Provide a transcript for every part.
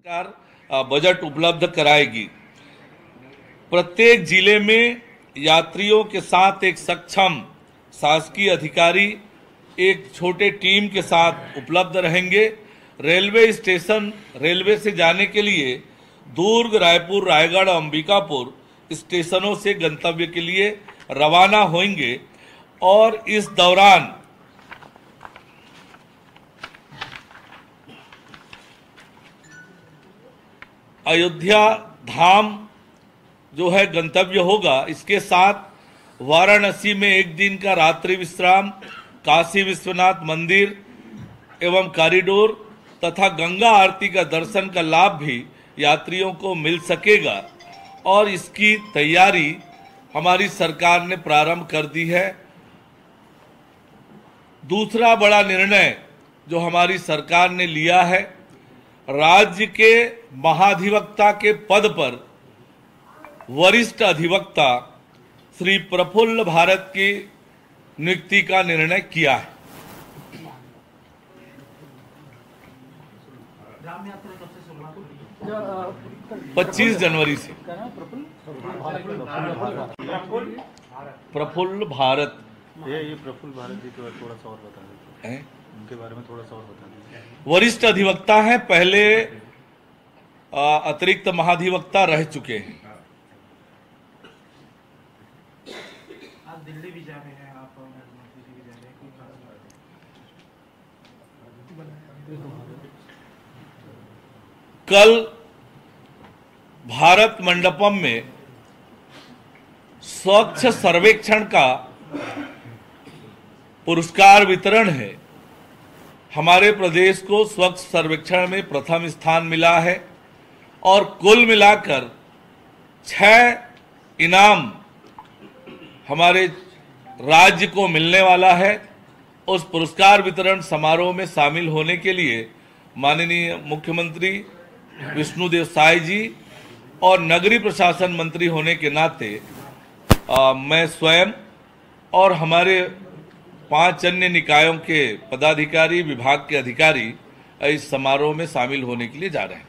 सरकार बजट उपलब्ध कराएगी। प्रत्येक ज़िले में यात्रियों के साथ एक सक्षम शासकीय अधिकारी, एक छोटे टीम के साथ उपलब्ध रहेंगे। रेलवे स्टेशन रेलवे से जाने के लिए दुर्ग, रायपुर, रायगढ़ अंबिकापुर स्टेशनों से गंतव्य के लिए रवाना होंगे और इस दौरान अयोध्या धाम जो है गंतव्य होगा, इसके साथ वाराणसी में एक दिन का रात्रि विश्राम, काशी विश्वनाथ मंदिर एवं कॉरिडोर तथा गंगा आरती का दर्शन का लाभ भी यात्रियों को मिल सकेगा। और इसकी तैयारी हमारी सरकार ने प्रारंभ कर दी है। दूसरा बड़ा निर्णय जो हमारी सरकार ने लिया है, राज्य के महाधिवक्ता के पद पर वरिष्ठ अधिवक्ता श्री प्रफुल्ल भारत की नियुक्ति का निर्णय किया है। पच्चीस जनवरी से। प्रफुल्ल भारत। ये ये प्रफुल्ल भारत जी के बारे थोड़ा सा और बता दीजिए। हैं? उनके बारे में थोड़ा सा और बता दीजिए। वरिष्ठ अधिवक्ता हैं पहले अतिरिक्त महाधिवक्ता रह चुके हैं। दिल्ली भी जा रहे आप बात कल भारत मंडपम में स्वच्छ सर्वेक्षण का पुरस्कार वितरण है। हमारे प्रदेश को स्वच्छ सर्वेक्षण में प्रथम स्थान मिला है। और कुल मिलाकर छह इनाम हमारे राज्य को मिलने वाला है। उस पुरस्कार वितरण समारोह में शामिल होने के लिए माननीय मुख्यमंत्री विष्णुदेव साय जी और नगरीय प्रशासन मंत्री होने के नाते आ, मैं स्वयं और हमारे पाँच अन्य निकायों के पदाधिकारी विभाग के अधिकारी इस समारोह में शामिल होने के लिए जा रहे हैं।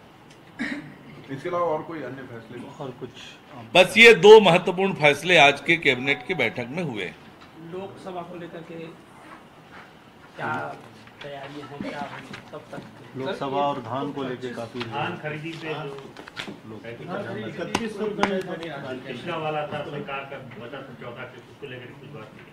इसके अलावा और कोई अन्य फैसले? और कुछ। बस ये दो महत्वपूर्ण फैसले आज के कैबिनेट की बैठक में हुए। लोकसभा को लेकर के क्या हैं क्या तब तक? लोकसभा और धान को लेके काफ़ी धान खरीदी पे इकतीस सौ पिछला वाला था सरकार का चौथा के उसको लेकर कुछ बात नहीं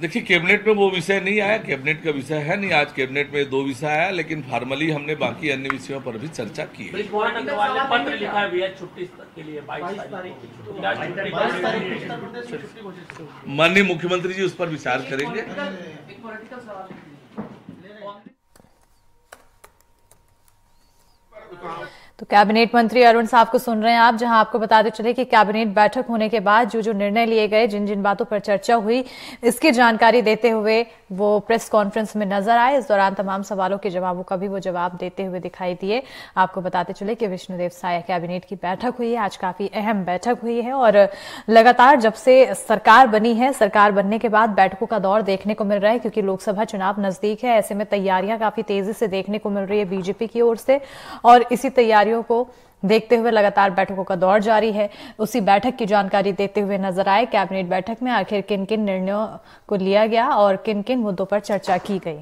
देखिए कैबिनेट में वो विषय नहीं आया कैबिनेट का विषय है नहीं। आज कैबिनेट में दो विषय आया लेकिन फॉर्मली हमने बाकी अन्य विषयों पर भी चर्चा की है। ब्रिजमोहन अग्रवाल ने पत्र लिखा है छुट्टी के लिए माननीय मुख्यमंत्री जी उस पर विचार करेंगे। एक पॉलिटिकल सवाल है। तो कैबिनेट मंत्री अरुण साहब को सुन रहे हैं आप, जहाँ आपको बताते चले कि कैबिनेट बैठक होने के बाद जो जो निर्णय लिए गए, जिन जिन बातों पर चर्चा हुई, इसकी जानकारी देते हुए वो प्रेस कॉन्फ्रेंस में नज़र आए। इस दौरान तमाम सवालों के जवाबों का भी वो जवाब देते हुए दिखाई दिए। आपको बताते चले कि विष्णुदेव साय कैबिनेट की बैठक हुई है। आज काफ़ी अहम बैठक हुई है और लगातार जब से सरकार बनी है, सरकार बनने के बाद बैठकों का दौर देखने को मिल रहा है, क्योंकि लोकसभा चुनाव नज़दीक है। ऐसे में तैयारियाँ काफ़ी तेज़ी से देखने को मिल रही है बीजेपी की ओर से और इसी तैयारियों को देखते हुए लगातार बैठकों का दौर जारी है। उसी बैठक की जानकारी देते हुए नज़र आए। कैबिनेट बैठक में आखिर किन किन निर्णयों को लिया गया और किन किन मुद्दों पर चर्चा की गई।